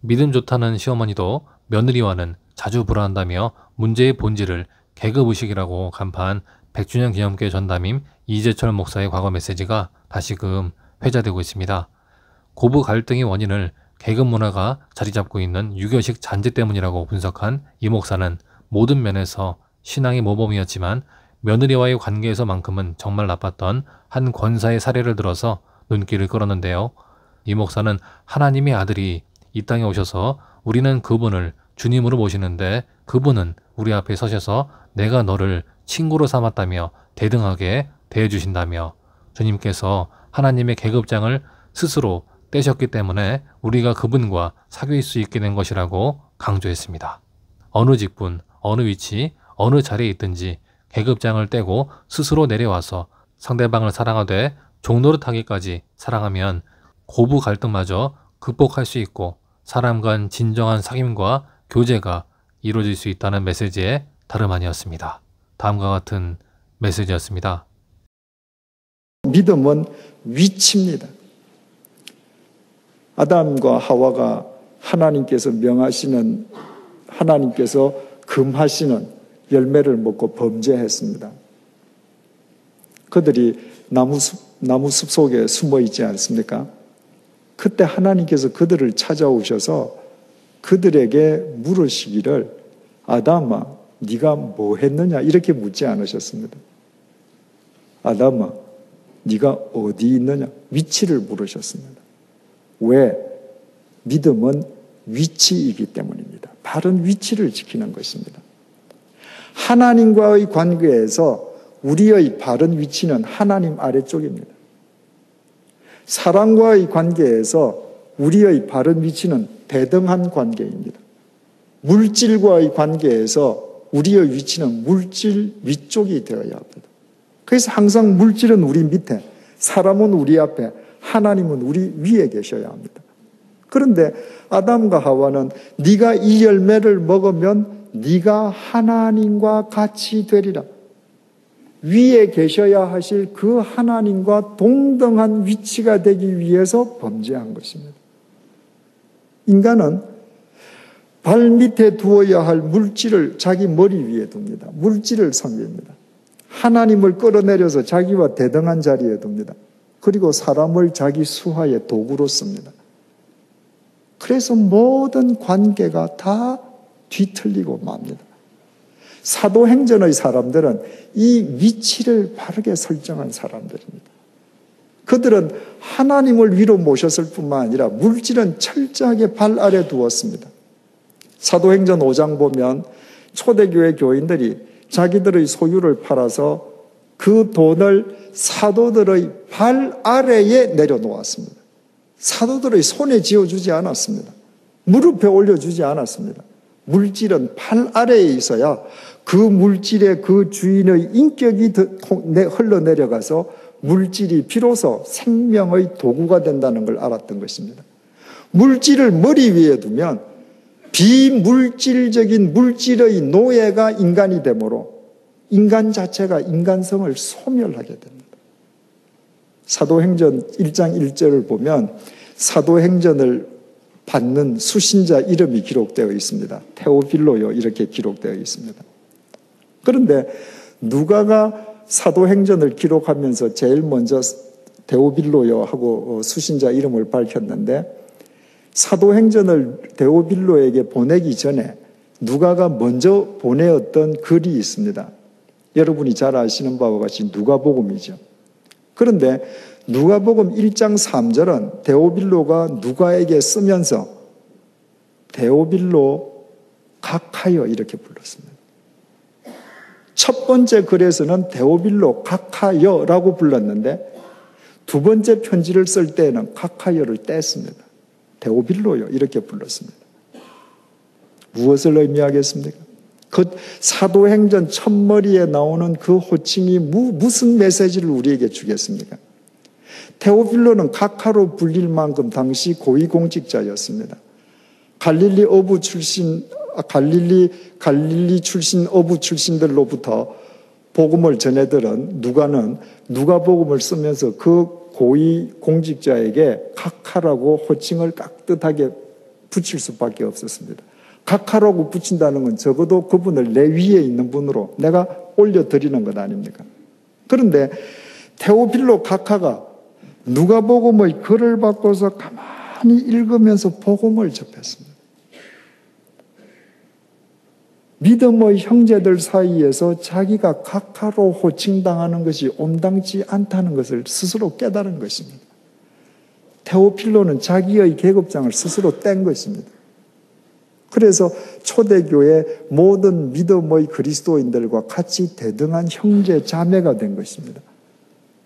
믿음 좋다는 시어머니도 며느리와는 자주 불화한다며 문제의 본질을 계급의식이라고 간파한 100주년 기념교회 전담임 이재철 목사의 과거 메시지가 다시금 회자되고 있습니다. 고부 갈등의 원인을 계급 문화가 자리 잡고 있는 유교식 잔재 때문이라고 분석한 이 목사는 모든 면에서 신앙의 모범이었지만 며느리와의 관계에서만큼은 정말 나빴던 한 권사의 사례를 들어서 눈길을 끌었는데요. 이 목사는 하나님의 아들이 이 땅에 오셔서 우리는 그분을 주님으로 모시는데 그분은 우리 앞에 서셔서 내가 너를 친구로 삼았다며 대등하게 대해주신다며 주님께서 하나님의 계급장을 스스로 떼셨기 때문에 우리가 그분과 사귈 수 있게 된 것이라고 강조했습니다. 어느 직분, 어느 위치, 어느 자리에 있든지 계급장을 떼고 스스로 내려와서 상대방을 사랑하되 종노릇하기까지 사랑하면 고부 갈등마저 극복할 수 있고 사람 간 진정한 사귐과 교제가 이루어질 수 있다는 메시지의 다름 아니었습니다. 다음과 같은 메시지였습니다. 믿음은 위치입니다. 아담과 하와가 하나님께서 명하시는 하나님께서 금하시는 열매를 먹고 범죄했습니다. 그들이 나무 숲, 나무 숲 속에 숨어 있지 않습니까? 그때 하나님께서 그들을 찾아오셔서 그들에게 물으시기를 아담아 네가 뭐 했느냐 이렇게 묻지 않으셨습니다. 아담아 네가 어디 있느냐 위치를 물으셨습니다. 왜? 믿음은 위치이기 때문입니다. 바른 위치를 지키는 것입니다. 하나님과의 관계에서 우리의 바른 위치는 하나님 아래쪽입니다. 사랑과의 관계에서 우리의 바른 위치는 대등한 관계입니다. 물질과의 관계에서 우리의 위치는 물질 위쪽이 되어야 합니다. 그래서 항상 물질은 우리 밑에, 사람은 우리 앞에, 하나님은 우리 위에 계셔야 합니다. 그런데 아담과 하와는 네가 이 열매를 먹으면 네가 하나님과 같이 되리라. 위에 계셔야 하실 그 하나님과 동등한 위치가 되기 위해서 범죄한 것입니다. 인간은 발 밑에 두어야 할 물질을 자기 머리 위에 둡니다. 물질을 섬깁니다. 하나님을 끌어내려서 자기와 대등한 자리에 둡니다. 그리고 사람을 자기 수하의 도구로 씁니다. 그래서 모든 관계가 다 뒤틀리고 맙니다. 사도행전의 사람들은 이 위치를 바르게 설정한 사람들입니다. 그들은 하나님을 위로 모셨을 뿐만 아니라 물질은 철저하게 발 아래 두었습니다. 사도행전 5장 보면 초대교회 교인들이 자기들의 소유를 팔아서 그 돈을 사도들의 발 아래에 내려놓았습니다. 사도들의 손에 쥐어주지 않았습니다. 무릎에 올려주지 않았습니다. 물질은 팔 아래에 있어야 그 물질의 그 주인의 인격이 흘러내려가서 물질이 비로소 생명의 도구가 된다는 걸 알았던 것입니다. 물질을 머리 위에 두면 비물질적인 물질의 노예가 인간이 되므로 인간 자체가 인간성을 소멸하게 됩니다. 사도행전 1장 1절을 보면 사도행전을 받는 수신자 이름이 기록되어 있습니다. 테오빌로요 이렇게 기록되어 있습니다. 그런데 누가가 사도행전을 기록하면서 제일 먼저 데오빌로요 하고 어, 수신자 이름을 밝혔는데 사도행전을 데오빌로에게 보내기 전에 누가가 먼저 보내었던 글이 있습니다. 여러분이 잘 아시는 바와 같이 누가복음이죠. 그런데 누가복음 1장 3절은 데오빌로가 누가에게 쓰면서 데오빌로 각하여 이렇게 불렀습니다. 첫 번째 글에서는 데오빌로 각하여라고 불렀는데 두 번째 편지를 쓸 때에는 각하여를 뗐습니다. 데오빌로요 이렇게 불렀습니다. 무엇을 의미하겠습니까? 그 사도행전 첫머리에 나오는 그 호칭이 무, 무슨 메시지를 우리에게 주겠습니까? 테오필로는 각하로 불릴 만큼 당시 고위공직자였습니다. 갈릴리 어부 출신, 아, 갈릴리, 갈릴리 출신 어부 출신들로부터 복음을 전해들은 누가는 누가 복음을 쓰면서 그 고위 공직자에게 각하라고 호칭을 깍듯하게 붙일 수밖에 없었습니다. 각하라고 붙인다는 건 적어도 그분을 내 위에 있는 분으로 내가 올려드리는 것 아닙니까? 그런데 테오필로 각하가 누가복음의 글을 바꿔서 가만히 읽으면서 복음을 접했습니다. 믿음의 형제들 사이에서 자기가 각하로 호칭당하는 것이 온당치 않다는 것을 스스로 깨달은 것입니다. 테오필로는 자기의 계급장을 스스로 뗀 것입니다. 그래서 초대교회 모든 믿음의 그리스도인들과 같이 대등한 형제 자매가 된 것입니다.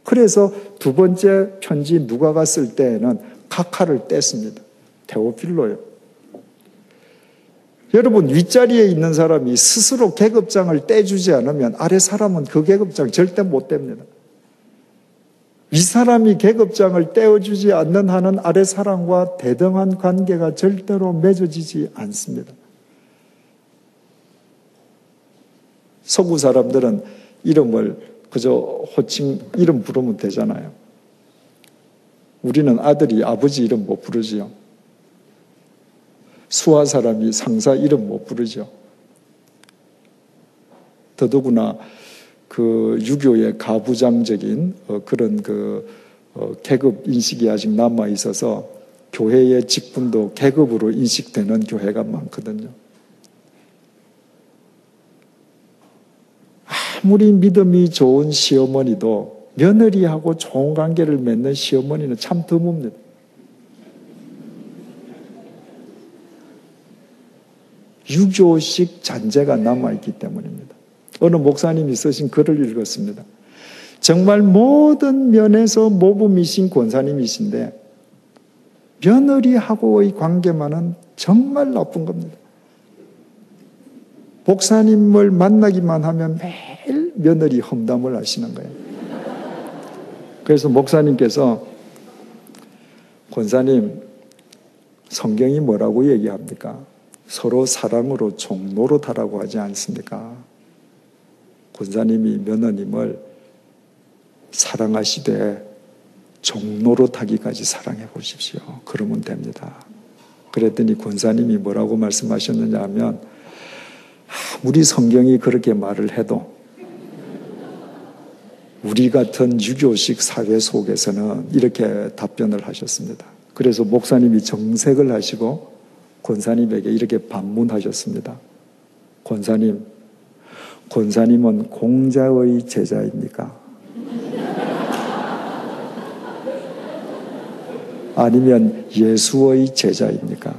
그래서 두 번째 편지 누가가 쓸 때에는 각하를 뗐습니다. 테오필로요. 여러분 윗자리에 있는 사람이 스스로 계급장을 떼주지 않으면 아래 사람은 그 계급장 절대 못 뗍니다. 이 사람이 계급장을 떼어주지 않는 한은 아래 사람과 대등한 관계가 절대로 맺어지지 않습니다. 서구 사람들은 이름을 그저 호칭 이름 부르면 되잖아요. 우리는 아들이 아버지 이름 못 부르지요. 수하 사람이 상사 이름 못 부르죠. 더더구나 그 유교의 가부장적인 어, 그런 그 어, 계급 인식이 아직 남아 있어서 교회의 직분도 계급으로 인식되는 교회가 많거든요. 아무리 믿음이 좋은 시어머니도 며느리하고 좋은 관계를 맺는 시어머니는 참 드뭅니다. 유교식 잔재가 남아있기 때문입니다. 어느 목사님이 쓰신 글을 읽었습니다. 정말 모든 면에서 모범이신 권사님이신데 며느리하고의 관계만은 정말 나쁜 겁니다. 목사님을 만나기만 하면 매일 며느리 험담을 하시는 거예요. 그래서 목사님께서 권사님 성경이 뭐라고 얘기합니까? 서로 사랑으로 종노릇하라고 하지 않습니까? 권사님이 며느님을 사랑하시되 종노릇하기까지 사랑해 보십시오. 그러면 됩니다. 그랬더니 권사님이 뭐라고 말씀하셨느냐 하면 아무리 성경이 그렇게 말을 해도 우리 같은 유교식 사회 속에서는 이렇게 답변을 하셨습니다. 그래서 목사님이 정색을 하시고 권사님에게 이렇게 반문하셨습니다. 권사님, 권사님은 공자의 제자입니까? 아니면 예수의 제자입니까?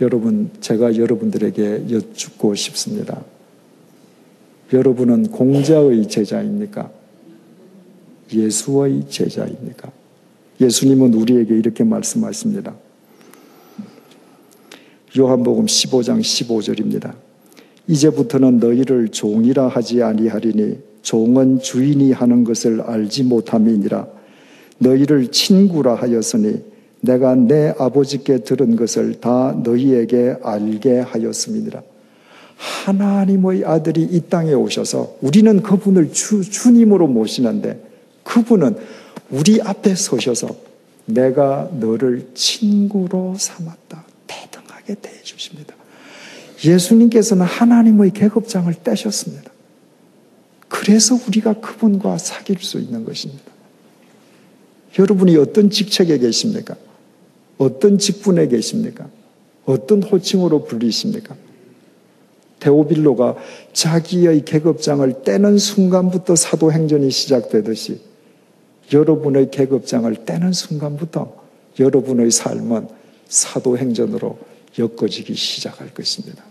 여러분, 제가 여러분들에게 여쭙고 싶습니다. 여러분은 공자의 제자입니까? 예수의 제자입니까? 예수님은 우리에게 이렇게 말씀하십니다. 요한복음 15장 15절입니다. 이제부터는 너희를 종이라 하지 아니하리니 종은 주인이 하는 것을 알지 못함이니라 너희를 친구라 하였으니 내가 내 아버지께 들은 것을 다 너희에게 알게 하였음이니라. 하나님의 아들이 이 땅에 오셔서 우리는 그분을 주, 주님으로 모시는데 그분은 우리 앞에 서셔서 내가 너를 친구로 삼았다. 대등하게 대해주십니다. 예수님께서는 하나님의 계급장을 떼셨습니다. 그래서 우리가 그분과 사귈 수 있는 것입니다. 여러분이 어떤 직책에 계십니까? 어떤 직분에 계십니까? 어떤 호칭으로 불리십니까? 데오빌로가 자기의 계급장을 떼는 순간부터 사도행전이 시작되듯이 여러분의 계급장을 떼는 순간부터 여러분의 삶은 사도행전으로 엮어지기 시작할 것입니다.